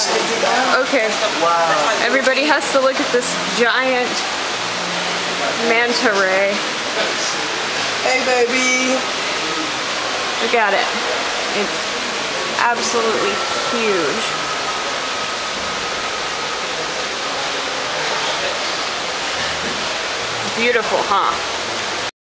Okay. Everybody has to look at this giant manta ray. Hey, baby. Look at it. It's absolutely huge. Beautiful, huh?